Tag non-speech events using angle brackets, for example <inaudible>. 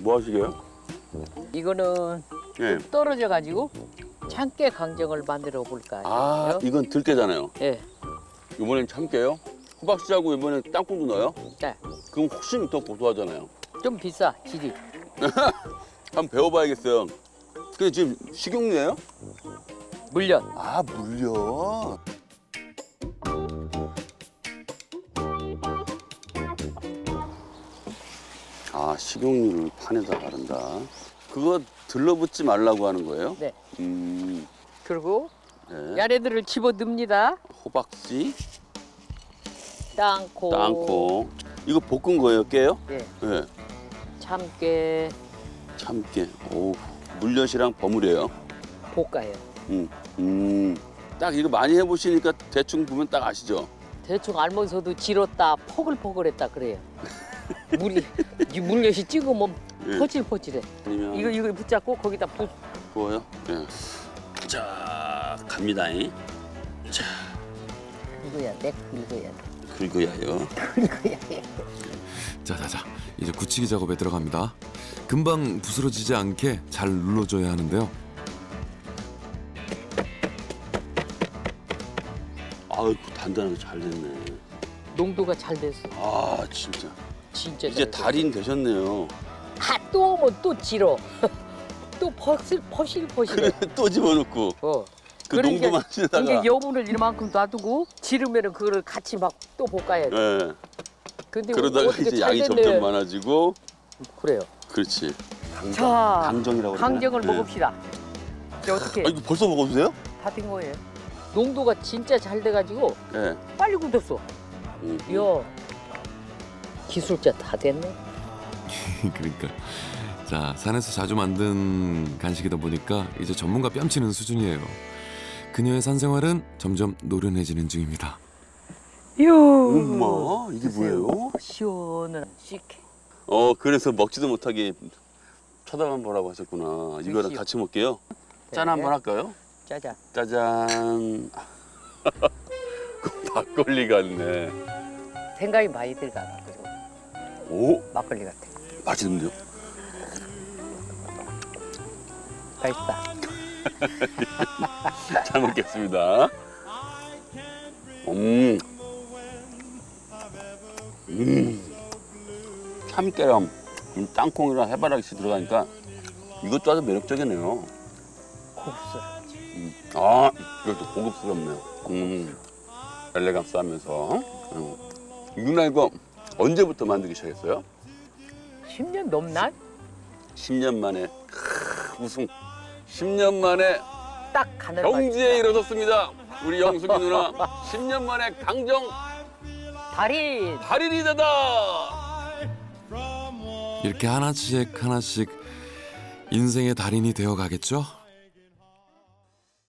뭐 하시게요? 이거는 예. 떨어져 가지고 참깨 강정을 만들어 볼까 아, 해요. 이건 들깨잖아요. 예. 이번엔 참깨요. 호박씨하고 이번엔 땅콩도 넣어요. 네. 그럼 훨씬 더 고소하잖아요. 좀 비싸 질이. <laughs> 한번 배워봐야겠어요. 근데 지금 식용유예요? 물엿. 아, 물려. 아, 식용유를 판에다 바른다. 그거 들러붙지 말라고 하는 거예요? 네. 음, 그리고 네. 야래들을 집어 넣습니다. 호박씨, 땅콩. 땅콩. 이거 볶은 거예요, 깨요? 예. 네. 참깨 참깨. 오, 물엿이랑 버무려요. 볶아요. 음, 음. 딱 이거 많이 해보시니까 대충 보면 딱 아시죠? 대충 알면서도 질었다 포글포글했다 그래요. 물이 이 물엿이 찍으면 예. 퍼질퍼질해. 아니면 이거 이거 붙잡고 거기다 부, 구워요? 예. 자, 갑니다 잉. 자, 긁어야 돼. 긁어야 돼. 긁어야요. 긁어야 <laughs> 돼. 자자자 이제 굳히기 작업에 들어갑니다. 금방 부스러지지 않게 잘 눌러줘야 하는데요. 아이고 단단하게 잘 됐네. 농도가 잘 됐어. 아 진짜. 진짜 이제 잘. 달인 되셨네요. 아또 오면 또 질어. 또 <laughs> 퍼실 퍼실 퍼실해. 또 집어넣고 어. 그 농도만 치다가. 이게 여분을 이만큼 놔두고 지르면은 그거를 같이 막 또 볶아야 돼. 예. 근데 그러다가 어떻게 이제 잘 양이 됐네. 점점 많아지고. 그래요. 그렇지. 강정. 자, 강정이라고? 강정을 예. 먹읍시다. 이제 어떻게 아 이거 벌써 먹어도 돼요? 다 된 거예요. 농도가 진짜 잘 돼가지고 예. 빨리 굳었어. 음. 이야 기술자 다 됐네. <laughs> 그러니까 자 산에서 자주 만든 간식이다 보니까 이제 전문가 뺨치는 수준이에요. 그녀의 산 생활은 점점 노련해지는 중입니다. 이야. 엄마 이게 뭐예요? 시원한 식. 어 그래서 먹지도 못하게 쳐다만 보라고 하셨구나. 이거랑. 같이 먹게요. 짠 네. 한번 할까요? 짜자. 짜잔. <laughs> 그 막걸리 같네. 생각이 많이 들어가. 오 막걸리 같아. 맛있는데요? 맛있다. <laughs> 잘 먹겠습니다. 음. 음. 참깨랑 이 땅콩이랑 해바라기씨 들어가니까 이것도 아주 매력적이네요. 고급스러워. 음. 아, 이것도 고급스럽네요. 음. 엘레강스 하면서. 음. 유나 이거 언제부터 만들기 시작했어요? 10년 넘나? 10년 만에 크, 우승. 10년 만에 딱 가는 경지에 일어섰습니다. 우리 영숙이 <laughs> 누나 10년 만에 강정 달인. 달인이 되다. 이렇게 하나씩 하나씩 인생의 달인이 되어 가겠죠?